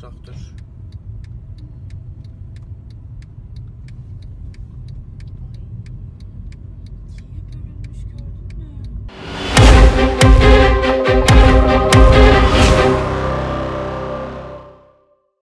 traktör.